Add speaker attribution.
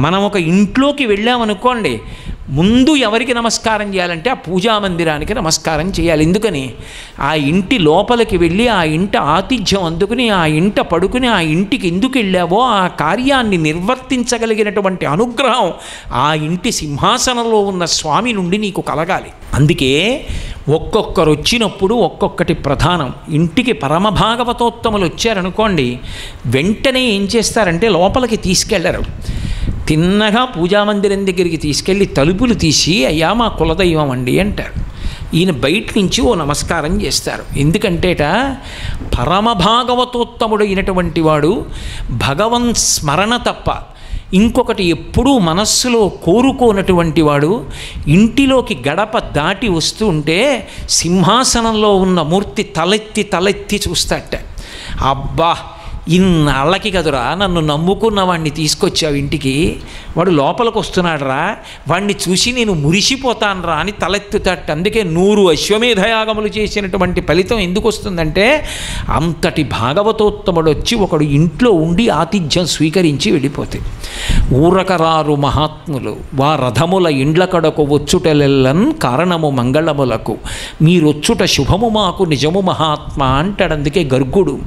Speaker 1: మనం ఒక ఇంట్లోకి వెళ్ళామనుకోండి ముందు ఎవరికి నమస్కారం చేయాలంటే ఆ పూజా మందిరానికి నమస్కారం చేయాలి. ఎందుకని? ఆ ఇంటి లోపలికి వెళ్ళి ఆ ఇంట ఆతిథ్యం అందుకుని ఆ ఇంట పడుకుని ఆ ఇంటికి ఎందుకు వెళ్ళావో ఆ కార్యాన్ని నిర్వర్తించగలిగినటువంటి అనుగ్రహం ఆ ఇంటి సింహాసనంలో ఉన్న స్వామి నుండి నీకు కలగాలి. అందుకే ఒక్కొక్కరు వచ్చినప్పుడు ఒక్కొక్కటి ప్రధానం. ఇంటికి పరమ భాగవతోత్తములు వచ్చారనుకోండి వెంటనే ఏం చేస్తారంటే లోపలికి తీసుకెళ్ళరు. తిన్నగా పూజామందిరం దగ్గరికి తీసుకెళ్ళి తలుపులు తీసి అయ్యా మా కులదైవం అండి అంటారు ఈయన బయట నుంచి ఓ నమస్కారం చేస్తారు. ఎందుకంటేట పరమభాగవతోత్తముడైనటువంటి వాడు భగవన్ స్మరణ తప్ప ఇంకొకటి ఎప్పుడూ మనస్సులో కోరుకోనటువంటి వాడు ఇంటిలోకి గడప దాటి వస్తూ ఉంటే సింహాసనంలో ఉన్న మూర్తి తలెత్తి తలెత్తి చూస్తాట అబ్బా ఇన్నాళ్ళకి కదురా నన్ను నమ్ముకున్న వాడిని తీసుకొచ్చావు ఇంటికి వాడు లోపలికి వస్తున్నాడు రా వాడిని చూసి నేను మురిసిపోతాను రా అని తలెత్తుతట్టు అందుకే నూరు అశ్వమేధయాగములు చేసినటువంటి ఫలితం ఎందుకు వస్తుందంటే అంతటి భాగవతోత్తముడు వచ్చి ఒకడు ఇంట్లో ఉండి ఆతిథ్యం స్వీకరించి వెళ్ళిపోతే. ఊరకరారు మహాత్ములు వా రథముల ఇండ్ల కడకు వచ్చుటలెల్లన్ కారణము మంగళములకు. మీరొచ్చుట శుభము మాకు నిజము మహాత్మ అంటాడు. అందుకే గర్గుడు